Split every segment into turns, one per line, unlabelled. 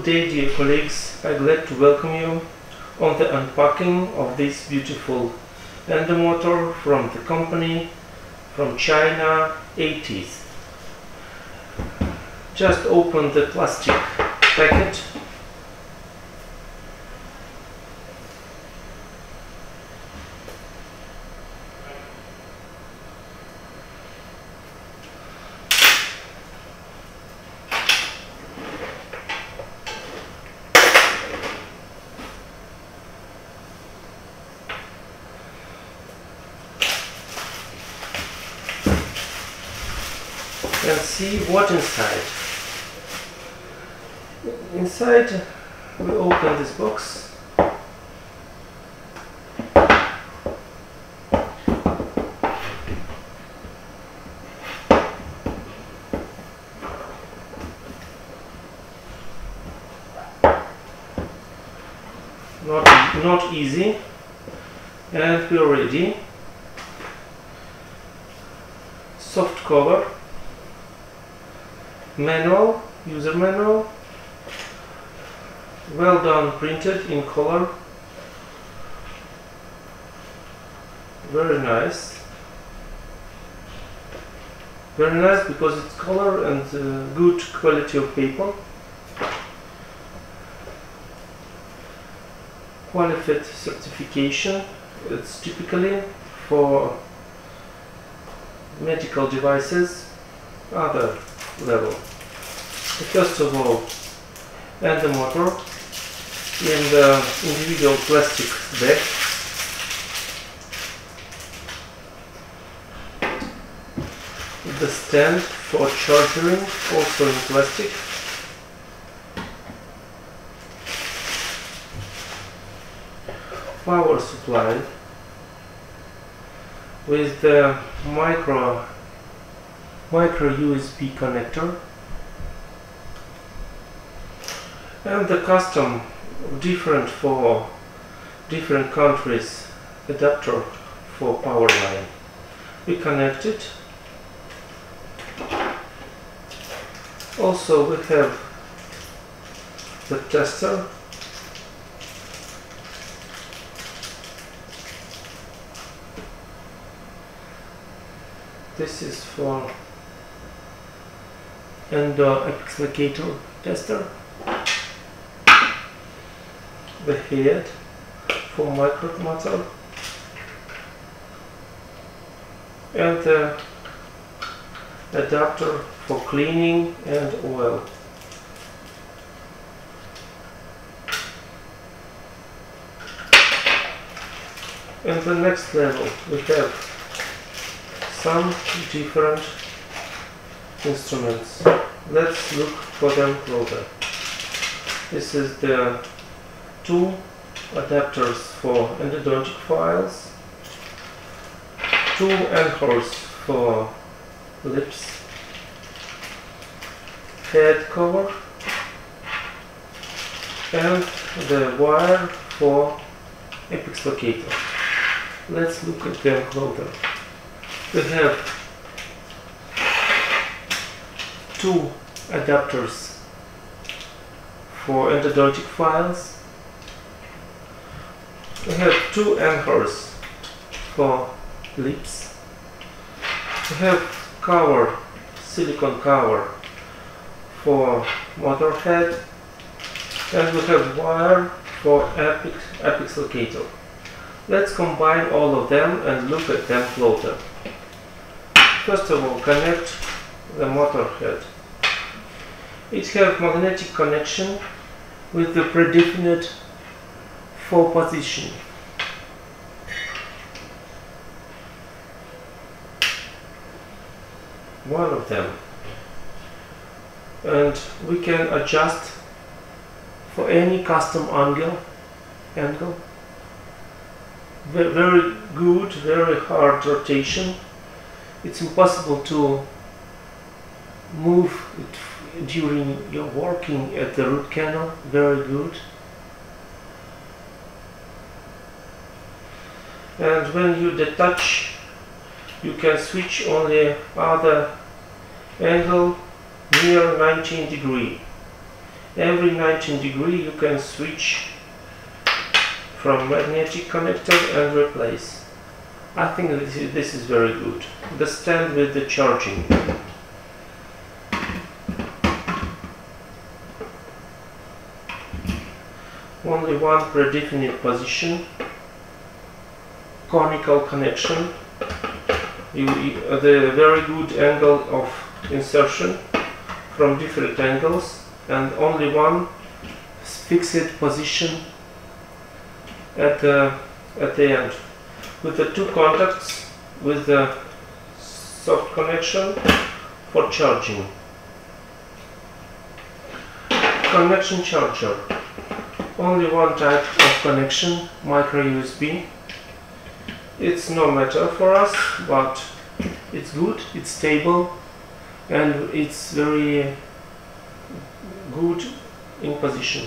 Good day dear colleagues, I'm glad to welcome you on the unpacking of this beautiful endomotor from the company from China Eighteeth. Just open the plastic packet and see what inside. Inside we open this box. Not, not easy and we're ready. Soft cover manual, user manual, well done printed in color, very nice, very nice because it's color and uh, good quality of paper, qualified certification, it's typically for medical devices, other level. First of all, and the motor in the individual plastic bag. The stand for charging also in plastic. Power supply with the micro micro USB connector and the custom different for different countries adapter for power line. We connect it. Also we have the tester. This is for and uh, apex locator tester the head for micromotor and the adapter for cleaning and oil and the next level we have some different instruments. Let's look for them closer. This is the two adapters for endodontic files, two anchors for lips, head cover, and the wire for apex locator. Let's look at them closer. We have two adapters for endodontic files. We have two anchors for lips. We have cover, silicone cover for motor head and we have wire for apex, apex locator. Let's combine all of them and look at them closer. First of all, connect the motor head. It has magnetic connection with the predefined four position. One of them. And we can adjust for any custom angle angle very good very hard rotation it's impossible to move it during your working at the root canal very good and when you detach you can switch on the other angle near 19 degree every 19 degree you can switch from magnetic connector and replace. I think this is, this is very good. The stand with the charging. Only one predefined position, conical connection, you, you, uh, the very good angle of insertion from different angles and only one fixed position at the at the end. With the two contacts with the soft connection for charging. Connection charger. Only one type of connection micro USB it's no matter for us but it's good it's stable and it's very good in position.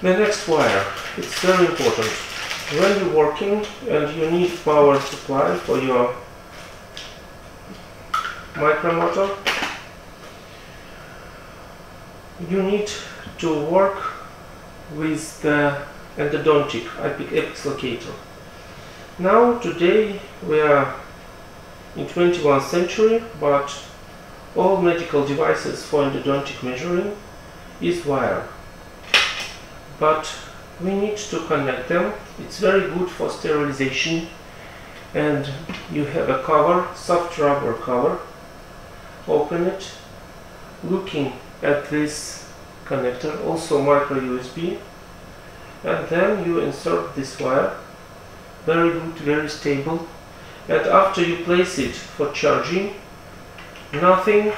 The next wire it's very important. When you're working and you need power supply for your micromotor you need to work with the endodontic apex locator. Now today we are in 21st century but all medical devices for endodontic measuring is wire. But we need to connect them. It's very good for sterilization and you have a cover, soft rubber cover. Open it, looking at this connector, also micro USB, and then you insert this wire. Very good, very stable. And after you place it for charging, nothing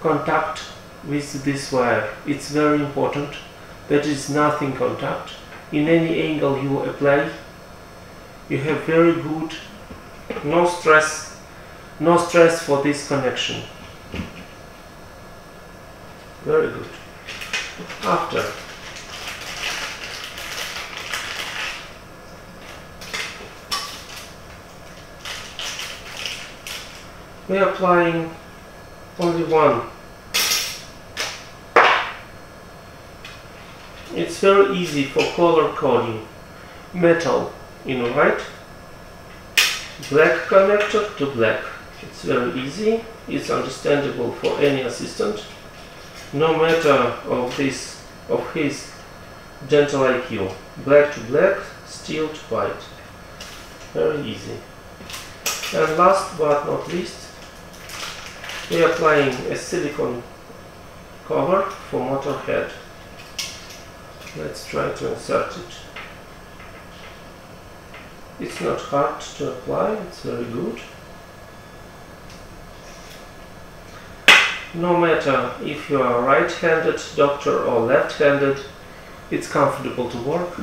contact with this wire. It's very important that is nothing contact. In any angle you apply, you have very good, no stress, no stress for this connection. Very good. After we are applying only one. It's very easy for color coding. Metal, you know, right? Black connector to black. It's very easy. It's understandable for any assistant no matter of this of his dental IQ. Black to black, steel to white. Very easy. And last but not least, we are applying a silicone cover for motor head. Let's try to insert it. It's not hard to apply, it's very good. No matter if you are right-handed doctor or left-handed, it's comfortable to work.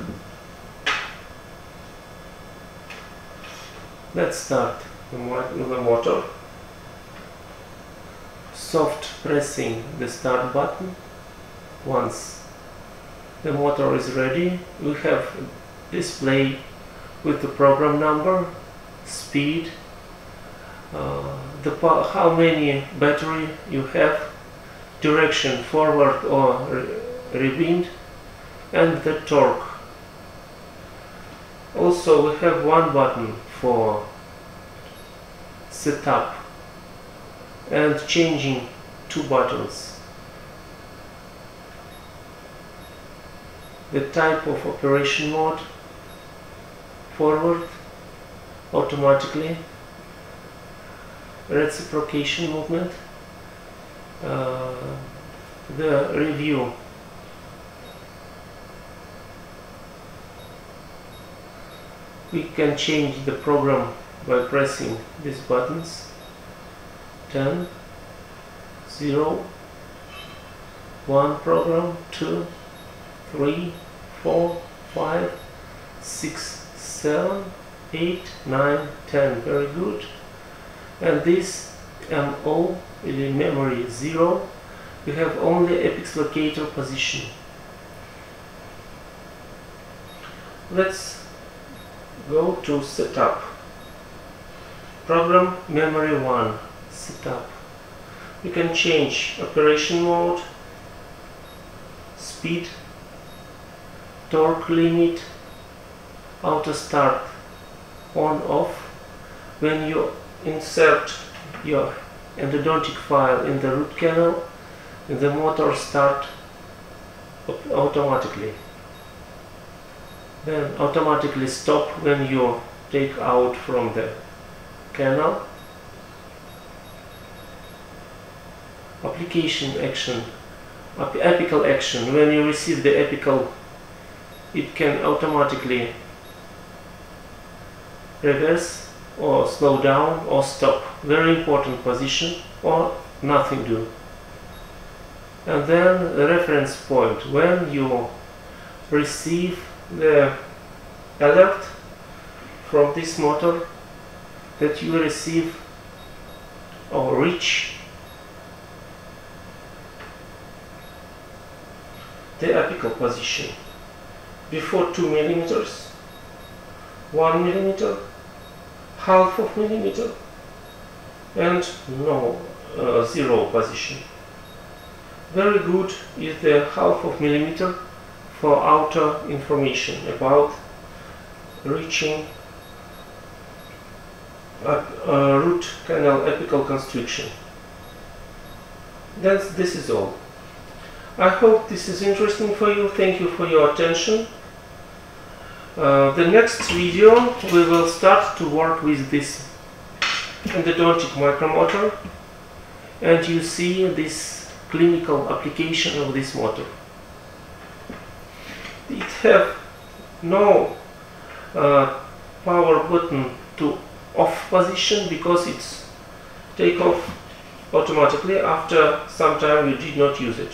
Let's start the motor. Soft pressing the start button. Once the motor is ready, we have display with the program number, speed, uh, the how many battery you have, direction forward or rewind, and the torque. Also we have one button for setup and changing two buttons. The type of operation mode forward automatically reciprocation movement, uh, the review. We can change the program by pressing these buttons. 10 0 1 program 2 3 4 5 6 7 8 9 10 very good and this um, MO in memory 0 you have only apex locator position. Let's go to setup. Program memory 1 setup. You can change operation mode, speed, torque limit, auto start on off. When you insert your endodontic file in the root canal and the motor start automatically. Then automatically stop when you take out from the canal application action. Apical action. When you receive the apical it can automatically reverse or slow down or stop. Very important position or nothing do. And then the reference point. When you receive the alert from this motor that you receive or reach the apical position. Before 2 millimeters 1 millimeter half of millimeter and no uh, zero position very good is the half of millimeter for outer information about reaching root canal apical constriction. That's, this is all. I hope this is interesting for you. Thank you for your attention. Uh, the next video we will start to work with this endodontic micromotor and you see this clinical application of this motor. It have no uh, power button to off position because it's take off automatically after some time you did not use it.